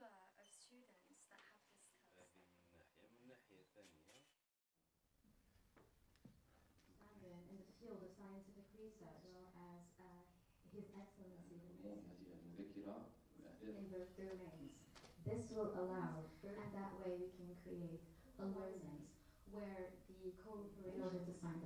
number of students that have this test. London in the field of scientific research as well as uh, His Excellency in both domains. This will allow, and that way we can create a where the cooperation design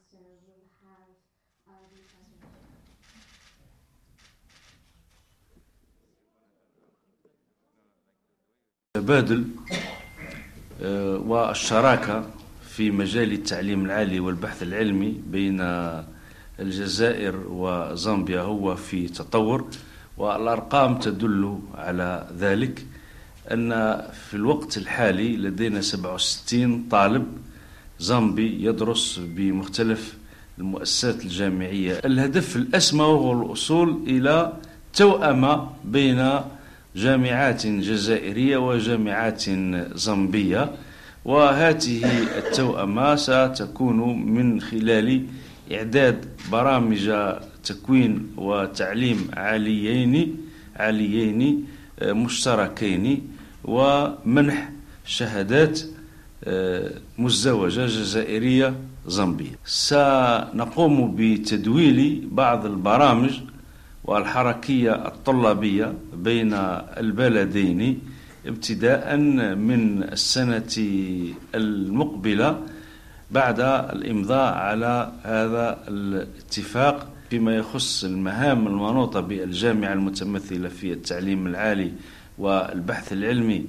Minister will have uh, the presentation. تبادل آه، والشراكة في مجال التعليم العالي والبحث العلمي بين الجزائر وزامبيا هو في تطور والأرقام تدل على ذلك أن في الوقت الحالي لدينا 67 طالب زامبي يدرس بمختلف المؤسسات الجامعية الهدف الأسمى هو الوصول إلى توأمة بين جامعات جزائرية وجامعات زامبية وهذه التوأمة ستكون من خلال إعداد برامج تكوين وتعليم عاليين عاليين مشتركين ومنح شهادات مزدوجة جزائرية زامبية. سنقوم بتدويل بعض البرامج والحركية الطلابية بين البلدين ابتداء من السنة المقبلة بعد الإمضاء على هذا الاتفاق فيما يخص المهام المنوطة بالجامعة المتمثلة في التعليم العالي والبحث العلمي.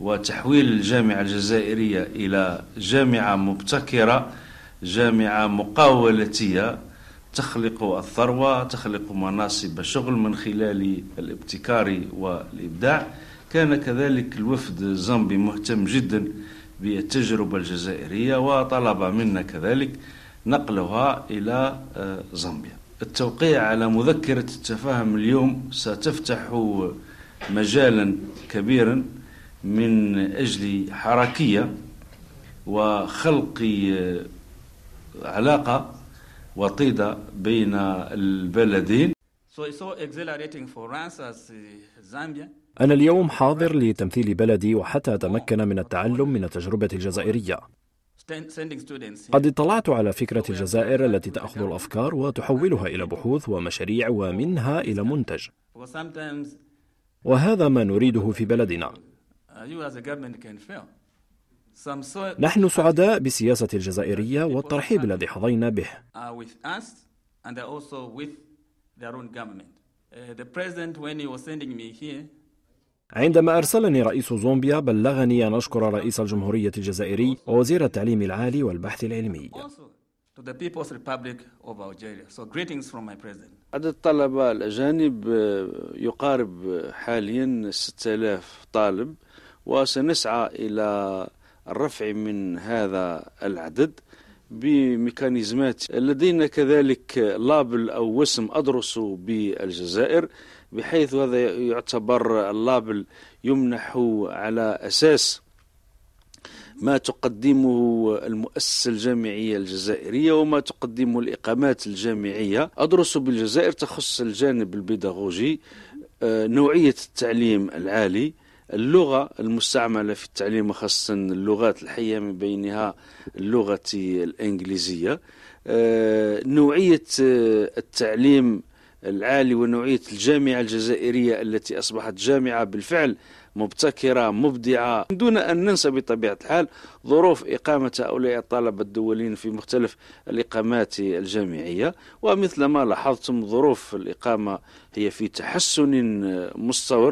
وتحويل الجامعة الجزائرية إلى جامعة مبتكرة جامعة مقاولتية تخلق الثروة تخلق مناصب شغل من خلال الابتكار والإبداع. كان كذلك الوفد الزامبي مهتم جدا بالتجربة الجزائرية وطلب منا كذلك نقلها إلى زامبيا. التوقيع على مذكرة التفاهم اليوم ستفتح مجالا كبيرا. من أجل حركية وخلق علاقة وطيدة بين البلدين So it's so exhilarating for us as uh, Zambia. أنا اليوم حاضر لتمثيل بلدي وحتى أتمكن من التعلم من التجربة الجزائرية. قد اطلعت على فكرة الجزائر التي تأخذ الأفكار وتحولها إلى بحوث ومشاريع ومنها إلى منتج وهذا ما نريده في بلدنا نحن سعداء بالسياسة الجزائرية والترحيب الذي حظينا به. Uh, عندما أرسلني رئيس زومبيا بلغني أن أشكر رئيس الجمهورية الجزائري ووزير التعليم العالي والبحث العلمي. عدد الطلبة الأجانب يقارب حاليا 6000 طالب. وسنسعى إلى الرفع من هذا العدد بميكانيزمات لدينا كذلك label أو وسم أدرس بالجزائر بحيث هذا يعتبر ال label يمنح على أساس ما تقدمه المؤسسة الجامعية الجزائرية وما تقدمه الإقامات الجامعية. أدرس بالجزائر تخص الجانب البيداغوجي آه، نوعية التعليم العالي اللغة المستعملة في التعليم وخاصة اللغات الحية من بينها اللغة الإنجليزية. آه، نوعية آه، التعليم العالي ونوعية الجامعة الجزائرية التي أصبحت جامعة بالفعل مبتكرة مبدعة. دون أن ننسى بطبيعة الحال ظروف إقامة هؤلاء الطلبة الدوليين في مختلف الإقامات الجامعية. ومثل ما لاحظتم ظروف الإقامة هي في تحسن مستمر